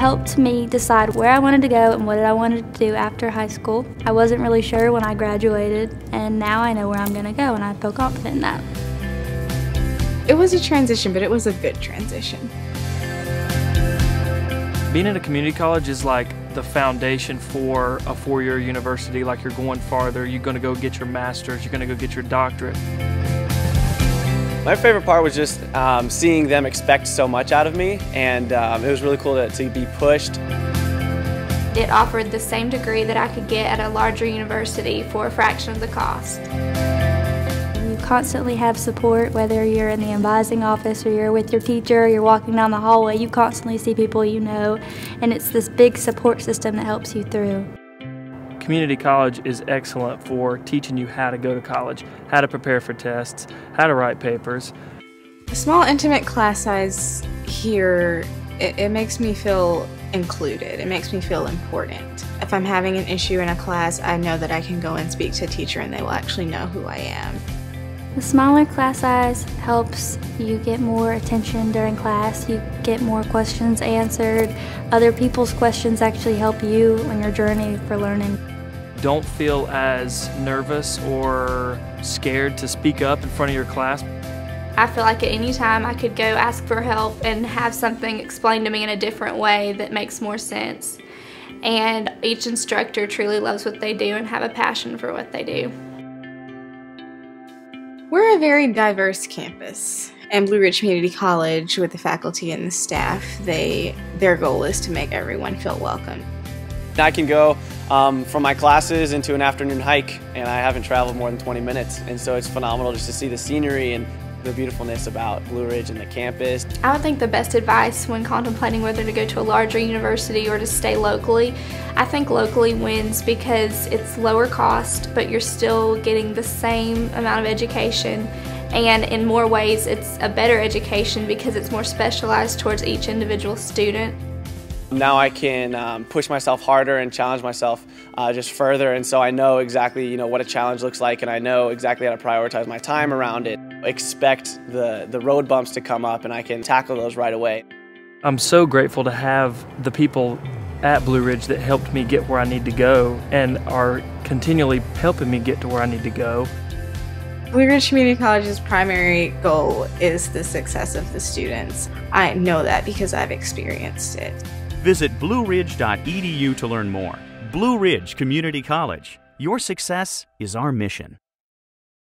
helped me decide where I wanted to go and what I wanted to do after high school. I wasn't really sure when I graduated, and now I know where I'm going to go, and I feel confident in that. It was a transition, but it was a good transition. Being in a community college is like the foundation for a four-year university. Like you're going farther, you're going to go get your master's, you're going to go get your doctorate. My favorite part was just um, seeing them expect so much out of me, and um, it was really cool to, to be pushed. It offered the same degree that I could get at a larger university for a fraction of the cost. You constantly have support, whether you're in the advising office or you're with your teacher, or you're walking down the hallway, you constantly see people you know, and it's this big support system that helps you through. Community college is excellent for teaching you how to go to college, how to prepare for tests, how to write papers. A small, intimate class size here, it, it makes me feel included. It makes me feel important. If I'm having an issue in a class, I know that I can go and speak to a teacher and they will actually know who I am. The smaller class size helps you get more attention during class, you get more questions answered. Other people's questions actually help you on your journey for learning don't feel as nervous or scared to speak up in front of your class. I feel like at any time I could go ask for help and have something explained to me in a different way that makes more sense. And each instructor truly loves what they do and have a passion for what they do. We're a very diverse campus. And Blue Ridge Community College, with the faculty and the staff, they their goal is to make everyone feel welcome. I can go um, from my classes into an afternoon hike, and I haven't traveled more than 20 minutes. And so it's phenomenal just to see the scenery and the beautifulness about Blue Ridge and the campus. I would think the best advice when contemplating whether to go to a larger university or to stay locally, I think locally wins because it's lower cost, but you're still getting the same amount of education. And in more ways, it's a better education because it's more specialized towards each individual student. Now I can um, push myself harder and challenge myself uh, just further and so I know exactly you know what a challenge looks like and I know exactly how to prioritize my time around it. Expect the, the road bumps to come up and I can tackle those right away. I'm so grateful to have the people at Blue Ridge that helped me get where I need to go and are continually helping me get to where I need to go. Blue Ridge Community College's primary goal is the success of the students. I know that because I've experienced it. Visit blueridge.edu to learn more. Blue Ridge Community College. Your success is our mission.